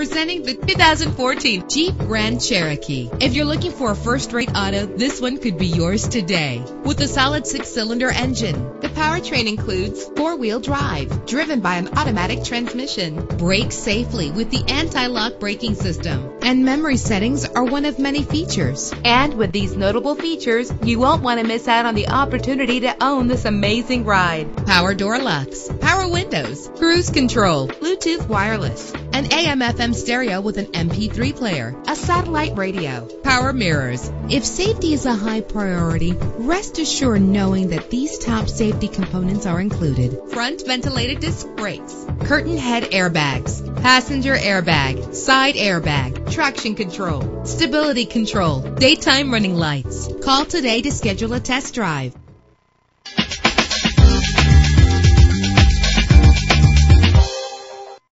Presenting the 2014 Jeep Grand Cherokee. If you're looking for a first-rate auto, this one could be yours today. With a solid six-cylinder engine, the powertrain includes four-wheel drive, driven by an automatic transmission. Brake safely with the anti-lock braking system. And memory settings are one of many features. And with these notable features, you won't want to miss out on the opportunity to own this amazing ride. Power door locks, power windows, cruise control, Bluetooth wireless, an AM FM stereo with an MP3 player, a satellite radio, power mirrors. If safety is a high priority, rest assured knowing that these top safety components are included. Front ventilated disc brakes, curtain head airbags, passenger airbag, side airbag, traction control, stability control, daytime running lights. Call today to schedule a test drive.